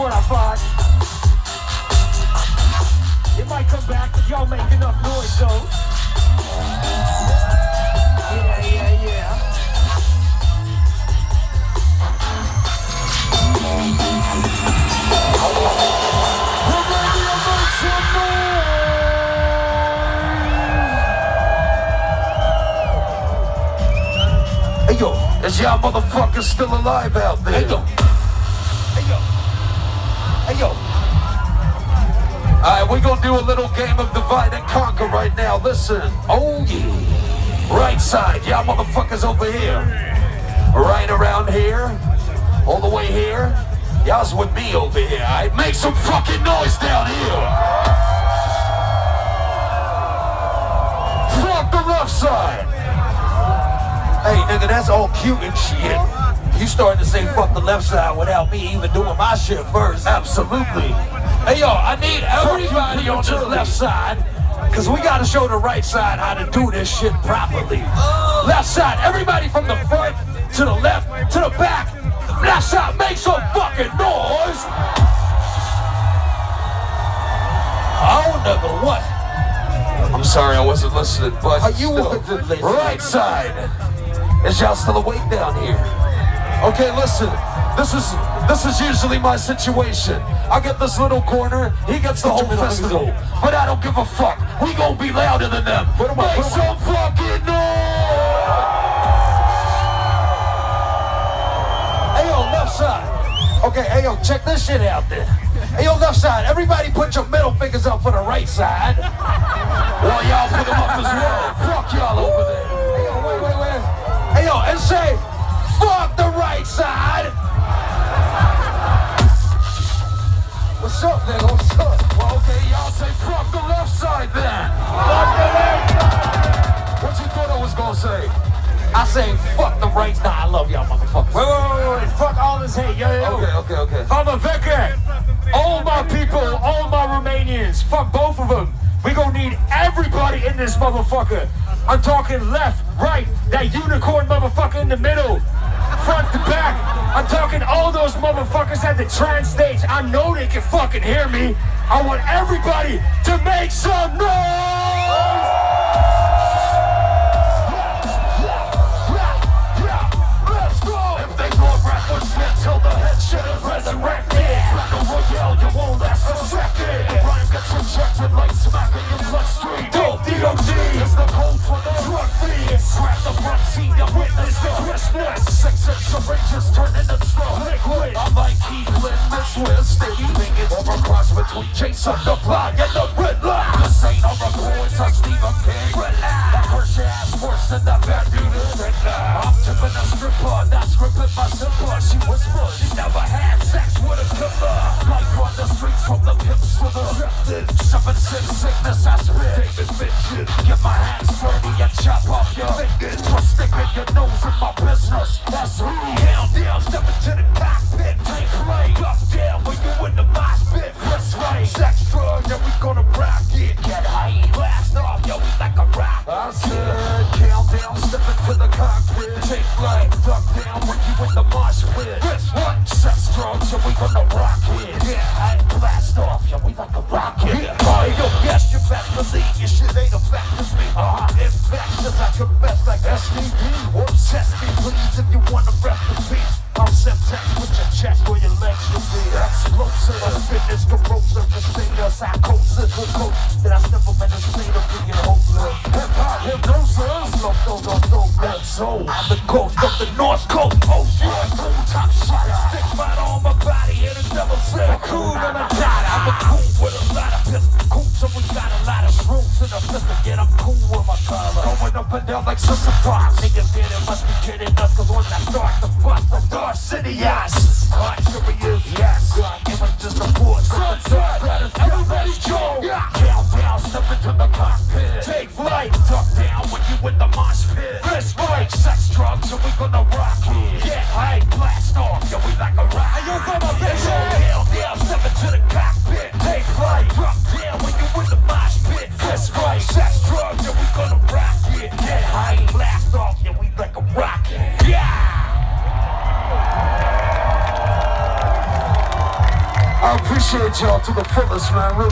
what I thought. It might come back if y'all make enough noise, though. Yeah, yeah, yeah. Hey yo, is y'all motherfuckers still alive out there? Hey, yo. Alright, we're gonna do a little game of divide and conquer right now. Listen. Oh yeah. Right side, y'all motherfuckers over here. Right around here. All the way here. Y'all's with me over here, alright? Make some fucking noise down here. Fuck the left side. Hey, nigga, that's all cute and shit. You starting to say fuck the left side without me even doing my shit first. Absolutely. Hey, yo, I need everybody on this Peter. left side, because we got to show the right side how to do this shit properly. Left side, everybody from the front to the left to the back. Left side, make some fucking noise. Oh, nigga, what? I'm sorry I wasn't listening, but Are you still. wasn't right side. Is y'all still awake down here? Okay, listen. This is this is usually my situation. I get this little corner, he gets the whole festival. But I don't give a fuck. We gonna be louder than them. Put 'em up, Make some fucking noise! Hey, yo, left side. Okay, hey, yo, check this shit out there. Hey, yo, left side, everybody put your middle fingers up for the right side. I say, fuck the side. Nah, I love y'all, motherfuckers. Wait, wait, wait, wait. Fuck all this hate. Yo, yo, yo. Okay, okay, okay. Father Vicar, all my people, all my Romanians, fuck both of them. We gonna need everybody in this motherfucker. I'm talking left, right, that unicorn motherfucker in the middle, front to back. I'm talking all those motherfuckers at the trans stage. I know they can fucking hear me. I want everybody to make some noise. Sticky fingers. Over cross between Jason the Fly and the Riddler. This ain't a report on Stephen King. That your ass worse than that bad dude in Riddler. I'm tipping a stripper, that's gripping my zipper. She whispered she never had sex with a killer. Life on the streets from the pimps to the drifted. Seven six sickness, I spit. David Fitchin. Get my hands dirty and chop off your fingers. For sticking your nose in my business. That's me. Down, down, step into the cockpit. When you in the mosh pit. That's right. Sex drug, yeah, we gonna rock it. Get high, blast off, yo, we like a rock. I said, countdown, step into the cockpit. Take flight, duck down when you in the mosh pit. That's right. Sex drugs, yeah, we gonna rock psychosis. That I step up in the state of being hopeless. Hip hop hypnosis, no, no, no, no, no, soul. I'm the ghost of the North Coast. Oh shit, cool top shot. Stick right on my body and it's never said cool when I die. I'm a cool with a lot of pistols. Cool, so we got a lot of shrooms in the pistol. Get I'm cool with my color. Going up and down like Sister Fox. Niggas get it, must be kidding us. Cause when I start to bust, the Dark City, yes. Gonna rock it. Get high, blast off, yeah, we like a rock. Hey, yo, come on, bitch. Hell into the cockpit. Take flight, drop down when you in the mosh pit. This right, sex drugs, yeah, we gonna rock it. Get high, blast off, yeah, we like a rocket. Yeah. I appreciate y'all to the fullest, man. Really